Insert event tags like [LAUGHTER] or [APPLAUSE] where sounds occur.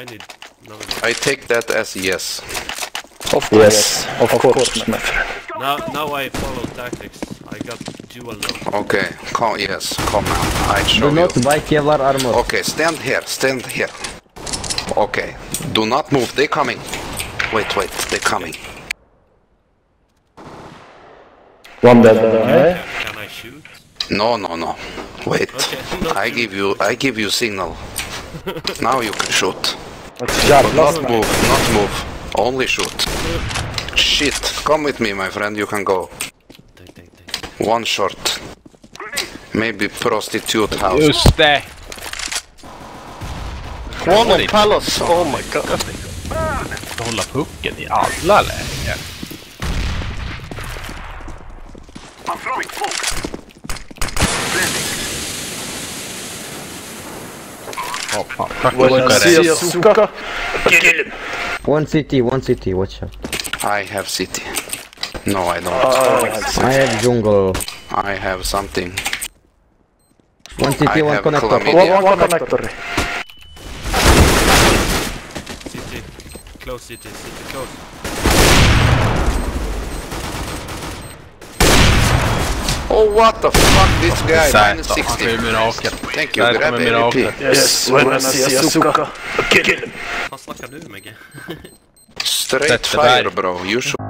I need another. I take that as yes. Of course. Yes, of course, my friend. Now, now I follow tactics. I got dual now. Okay, come, yes, come now. I show Do you. not buy Kevlar armor. Okay, stand here, stand here. Okay, do not move, they coming. Wait, wait, they coming. One dead. Can, can I shoot? No, no, no. Wait. Okay, I shoot. give you, I give you signal. [LAUGHS] now you can shoot. Jävlar. Not move, not move. Only shoot. Shit, come with me, my friend, you can go. One shot. Maybe prostitute house. Just det! One on Palace, oh my god. Ska hålla pucken i alla lägen. Oh, fan. Puckare. Suka. One city, one city, watch out. I have city. No, I don't. Ah, I have jungle. I have something. One I city, one connector. chlamydia. One connector. City. Close city, city close. Oh, what the fuck, this guy, Sär, minus 60. Thank you, grab kommer MVP. Yes, when I see a Suka. Kill him. Vad snackar du Megge? [LAUGHS] Straight fire bro, you should...